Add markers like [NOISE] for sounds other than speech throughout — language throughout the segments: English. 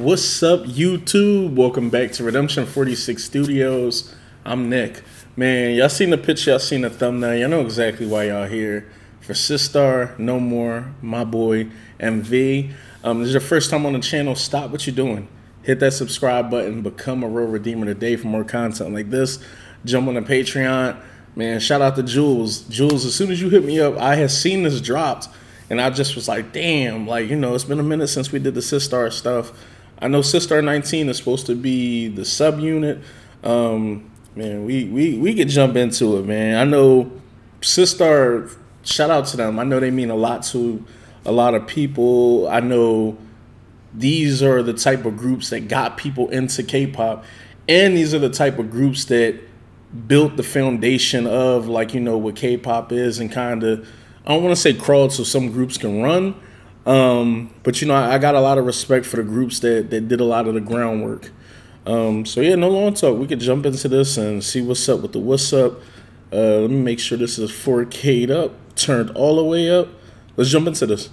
What's up, YouTube? Welcome back to Redemption 46 Studios. I'm Nick. Man, y'all seen the picture, y'all seen the thumbnail. Y'all know exactly why y'all here. For Sistar, No More, my boy, MV. Um, this is your first time on the channel. Stop what you're doing. Hit that subscribe button. Become a real redeemer today for more content like this. Jump on the Patreon. Man, shout out to Jules. Jules, as soon as you hit me up, I had seen this dropped. And I just was like, damn, like, you know, it's been a minute since we did the Sistar stuff. I know Sistar 19 is supposed to be the subunit. Um, man, we, we, we could jump into it, man. I know Sistar, shout out to them. I know they mean a lot to a lot of people. I know these are the type of groups that got people into K-pop. And these are the type of groups that built the foundation of like, you know, what K-pop is and kind of, I don't want to say crawled so some groups can run, um, but you know, I, I, got a lot of respect for the groups that, that did a lot of the groundwork. Um, so yeah, no long talk. We could jump into this and see what's up with the what's up. Uh, let me make sure this is 4K'd up, turned all the way up. Let's jump into this.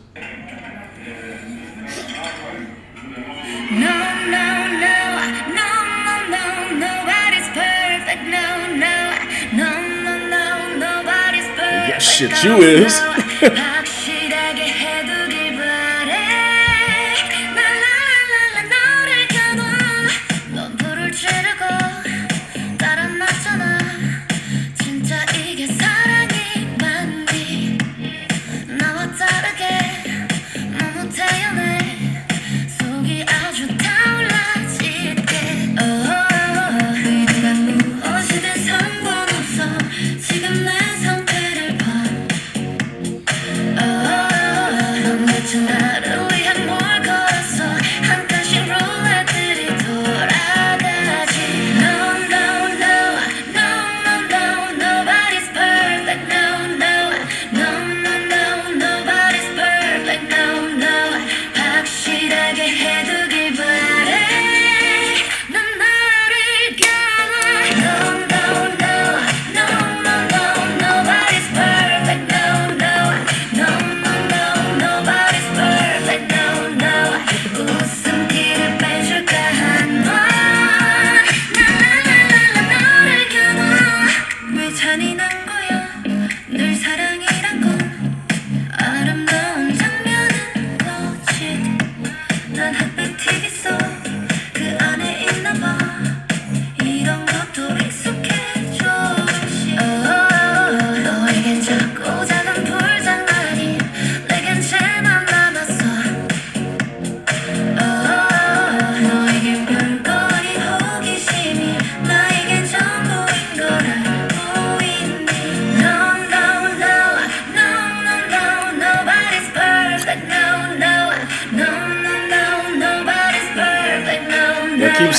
Shit you is. [LAUGHS]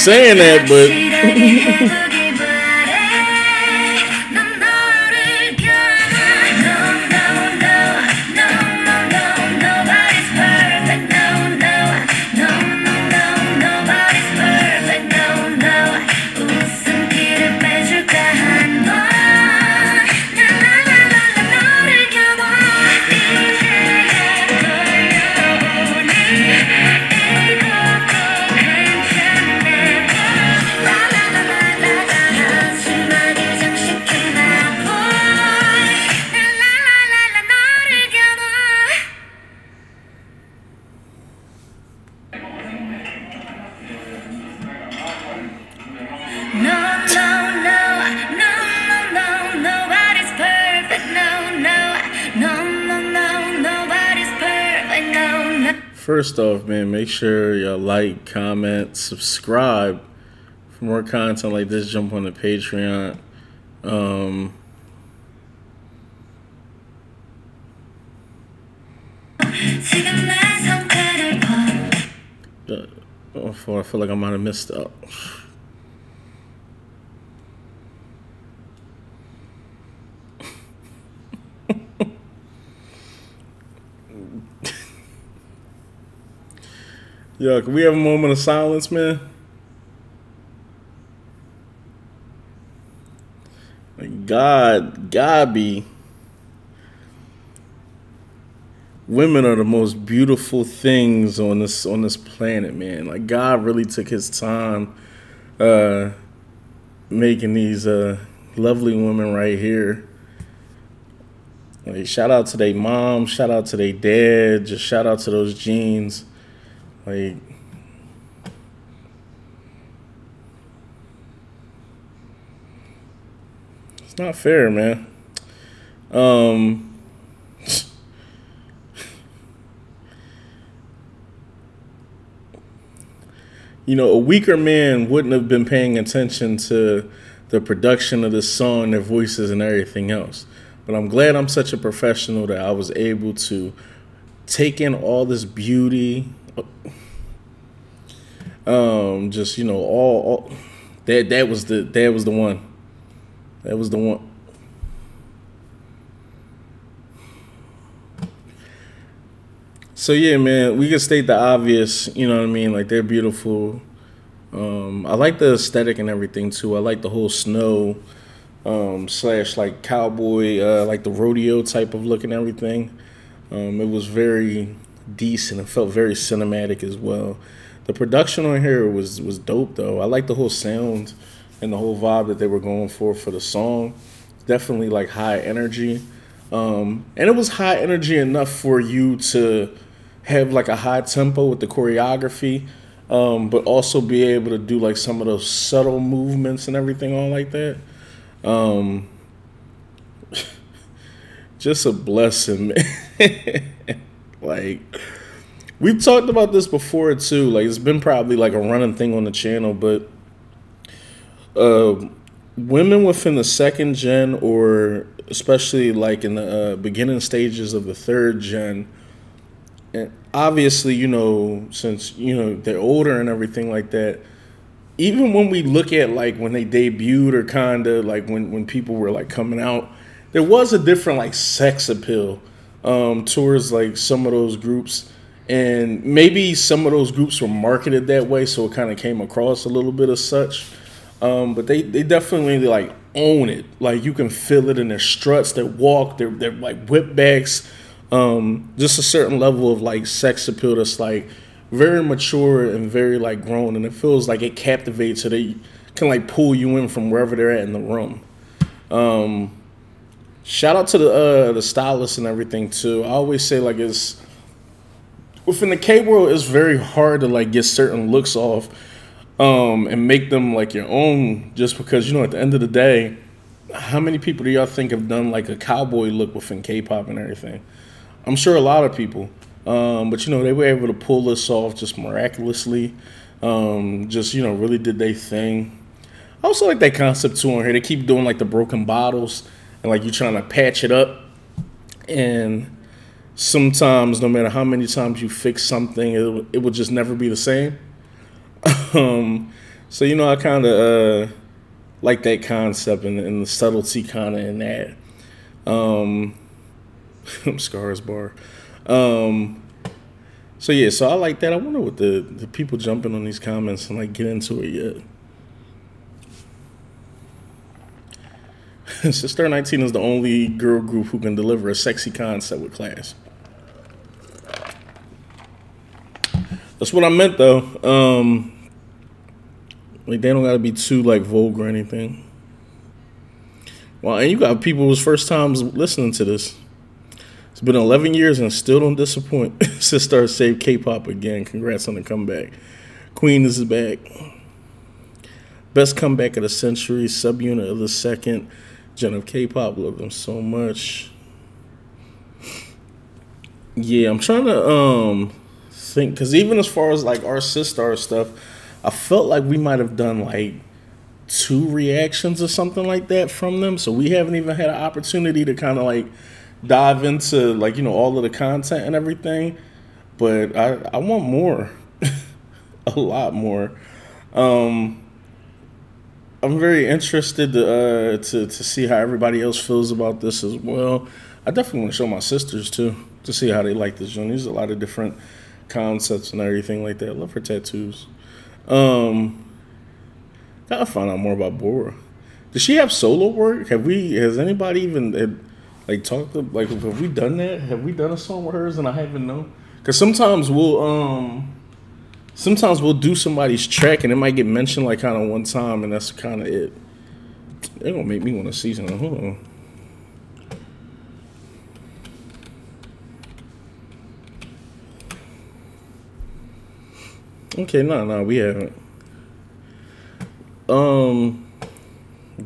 saying that, but. [LAUGHS] First off, man, make sure y'all like, comment, subscribe for more content like this. Jump on the Patreon. Um, oh, I feel like I might have missed out. Yo, can we have a moment of silence, man? God, God be. Women are the most beautiful things on this on this planet, man. Like God really took His time, uh, making these uh, lovely women right here. Like, shout out to their mom, shout out to their dad, just shout out to those genes. Like it's not fair, man. Um You know, a weaker man wouldn't have been paying attention to the production of the song, their voices, and everything else. But I'm glad I'm such a professional that I was able to take in all this beauty. Um, just you know, all, all that that was the that was the one. That was the one. So yeah, man, we can state the obvious. You know what I mean? Like they're beautiful. Um, I like the aesthetic and everything too. I like the whole snow um, slash like cowboy, uh, like the rodeo type of look and everything. Um, it was very decent. It felt very cinematic as well. The production on here was was dope though. I like the whole sound and the whole vibe that they were going for for the song. Definitely like high energy. Um, and it was high energy enough for you to have like a high tempo with the choreography, um, but also be able to do like some of those subtle movements and everything all like that. Um, [LAUGHS] just a blessing, [LAUGHS] like we've talked about this before too. Like it's been probably like a running thing on the channel, but uh, women within the second gen, or especially like in the uh, beginning stages of the third gen and obviously, you know, since you know they're older and everything like that, even when we look at like when they debuted or kind of like when when people were like coming out, there was a different like sex appeal um, towards like some of those groups, and maybe some of those groups were marketed that way, so it kind of came across a little bit of such. Um, but they they definitely like own it. Like you can feel it in their struts, their walk, their their like whip backs um, just a certain level of like sex appeal that's like very mature and very like grown, and it feels like it captivates so they can like pull you in from wherever they're at in the room. Um, shout out to the uh, the stylists and everything too. I always say like it's within the K world, it's very hard to like get certain looks off um, and make them like your own, just because you know at the end of the day, how many people do y'all think have done like a cowboy look within K-pop and everything? I'm sure a lot of people. Um, but you know, they were able to pull this off just miraculously. Um, just you know, really did they thing. I also like that concept too on here. They keep doing like the broken bottles and like you're trying to patch it up. And sometimes, no matter how many times you fix something, it, it will just never be the same. [LAUGHS] um, so you know, I kind of uh, like that concept and, and the subtlety kind of in that. Um, [LAUGHS] Scars bar. Um, so yeah, so I like that. I wonder what the the people jumping on these comments and like get into it yet. [LAUGHS] Sistar 19 is the only girl group who can deliver a sexy concept with class. That's what I meant though. Um, like they don't gotta be too like vulgar or anything. Well, and you got people whose first times listening to this. It's been 11 years and still don't disappoint. [LAUGHS] Sister saved K-pop again. Congrats on the comeback. Queen is back. Best comeback of the century. Subunit of the second. Gen of K-pop. Love them so much. Yeah, I'm trying to um think because even as far as like our Sistar stuff, I felt like we might have done like two reactions or something like that from them. So we haven't even had an opportunity to kind of like dive into like you know all of the content and everything, but I I want more, [LAUGHS] a lot more. Um, I'm very interested to, uh, to to see how everybody else feels about this as well. I definitely want to show my sisters too to see how they like this joint. There's a lot of different concepts and everything like that. I love her tattoos. Um, gotta find out more about Bora. Does she have solo work? Have we? Has anybody even had, like talked? To, like, have we done that? Have we done a song with hers and I haven't known? Because sometimes we'll um, sometimes we'll do somebody's track and it might get mentioned like kind of one time and that's kind of it. They're gonna make me want to season something. Hold on. Okay, no, no, we haven't. Um,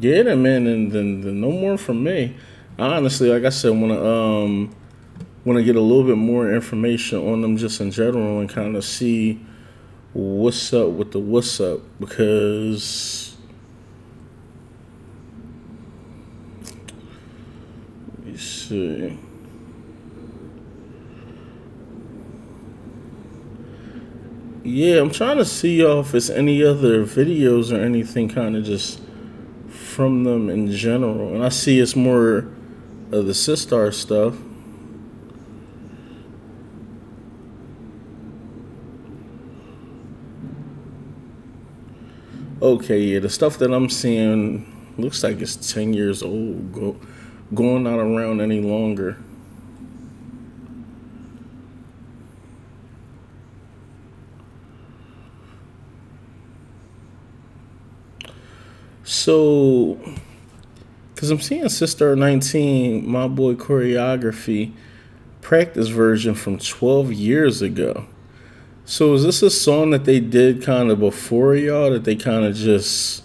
yeah, then, man, and then, no more from me. Honestly, like I said, want to um want to get a little bit more information on them just in general and kind of see what's up with the what's up because let me see. Yeah, I'm trying to see if it's any other videos or anything kind of just from them in general. And I see it's more of the Sistar stuff. Okay, yeah, the stuff that I'm seeing looks like it's 10 years old, go, going not around any longer. So, because I'm seeing Sistar 19, my boy choreography practice version from 12 years ago. So, is this a song that they did kind of before y'all that they kind of just,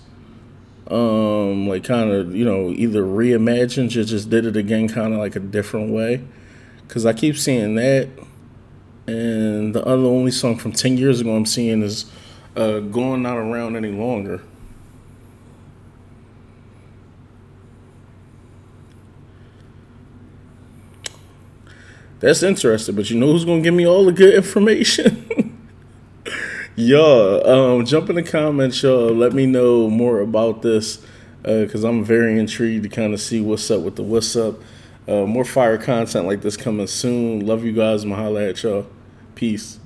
um, like kind of, you know, either reimagined or just did it again kind of like a different way? Because I keep seeing that. And the other only song from 10 years ago I'm seeing is uh, Gone Not Around Any Longer. That's interesting, but you know who's gonna give me all the good [LAUGHS] information? Y'all, um, jump in the comments, y'all. Let me know more about this because uh, I'm very intrigued to kind of see what's up with the what's up. Uh, more fire content like this coming soon. Love you guys. Mahala at y'all. Peace.